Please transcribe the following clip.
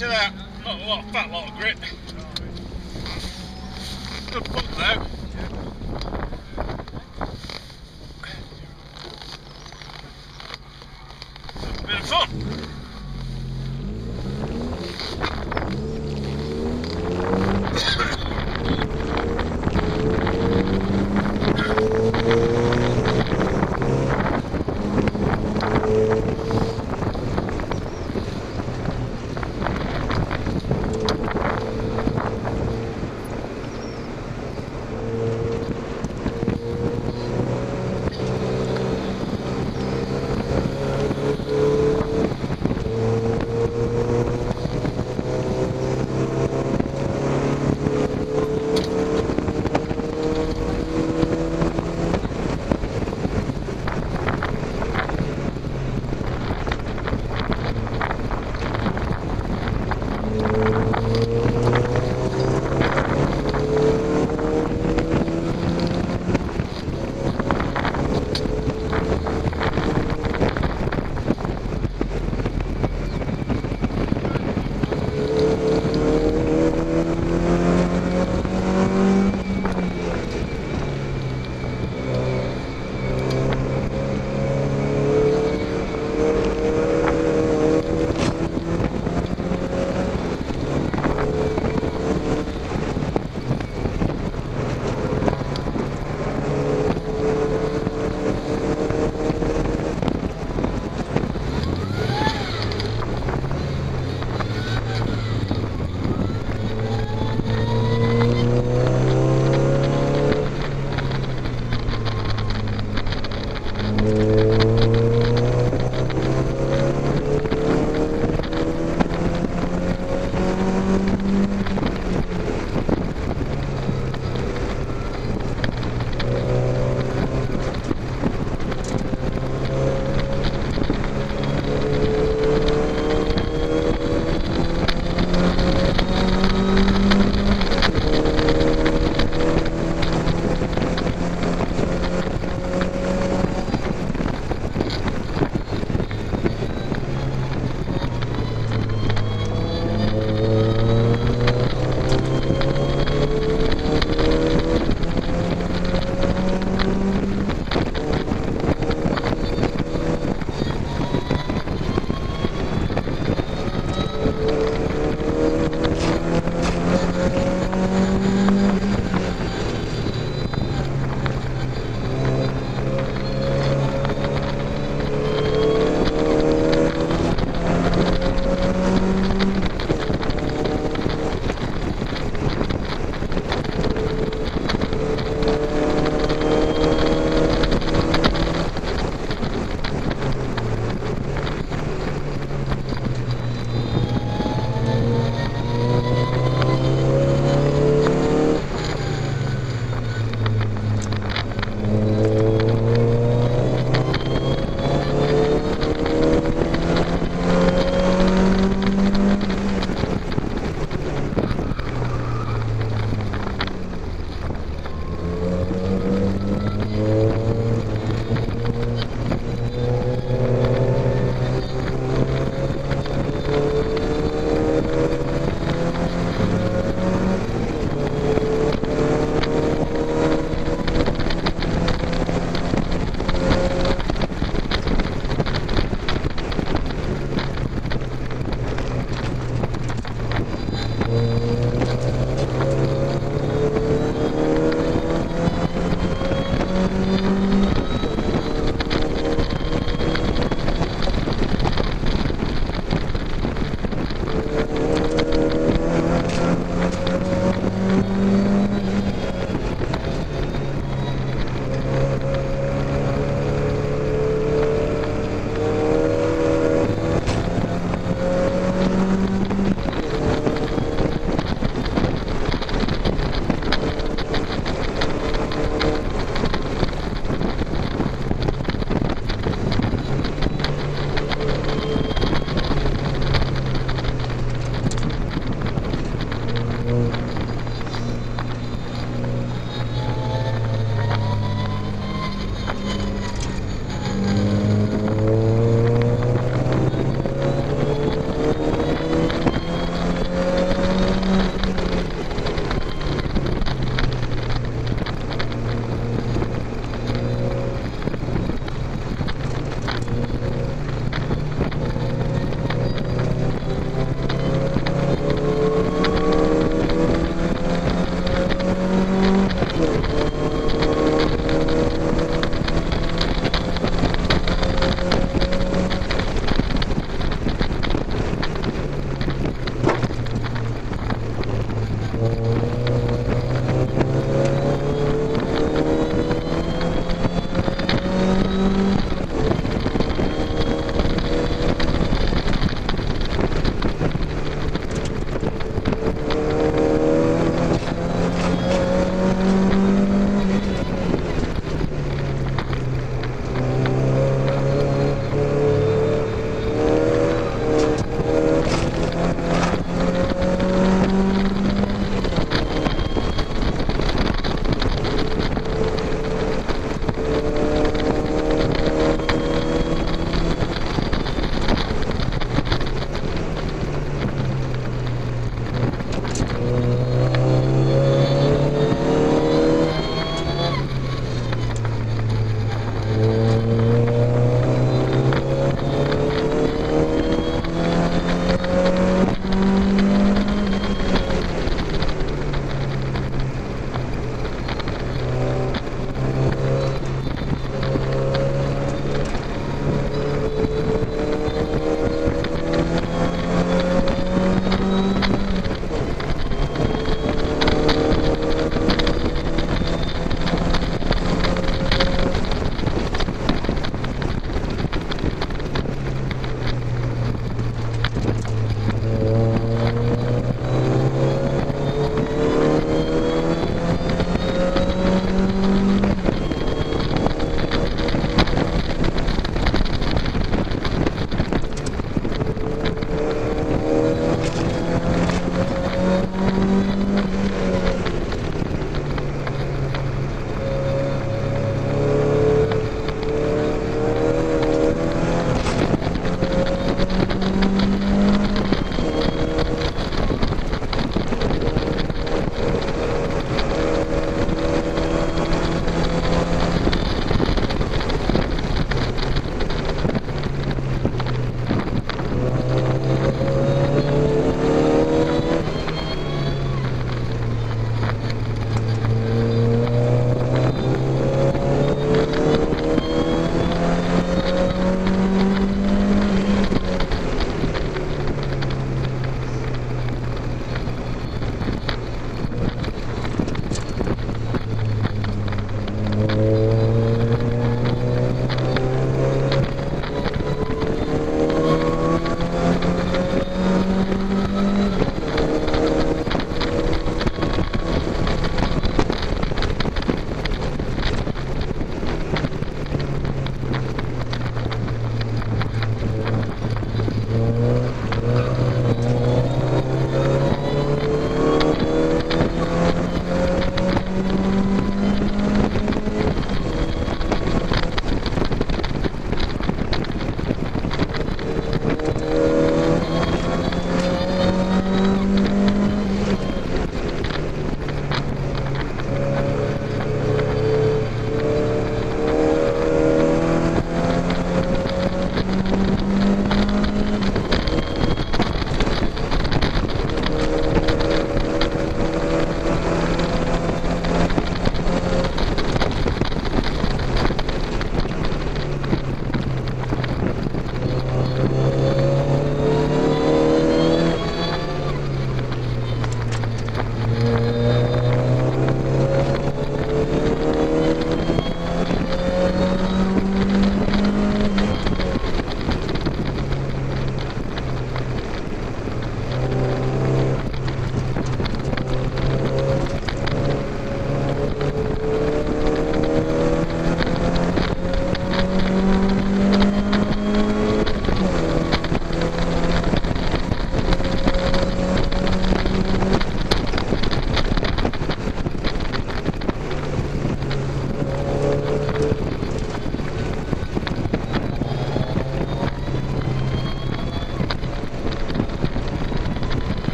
to that. Not a lot, fat lot of grit. Good pump though.